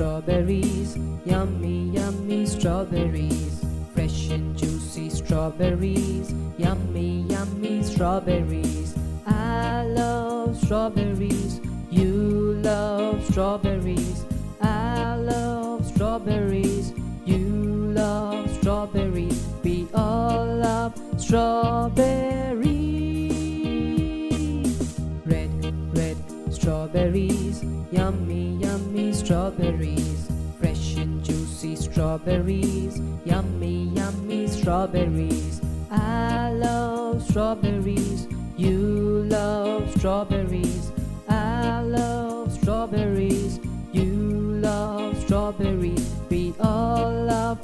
strawberries, yummy, yummy strawberries. Fresh and juicy strawberries, yummy, yummy strawberries. I love strawberries, you love strawberries. I love strawberries, you love strawberries. We all love strawberries. Strawberries, yummy, yummy strawberries. Fresh and juicy strawberries, yummy, yummy strawberries. I love strawberries, you love strawberries. I love strawberries, you love strawberries. We all love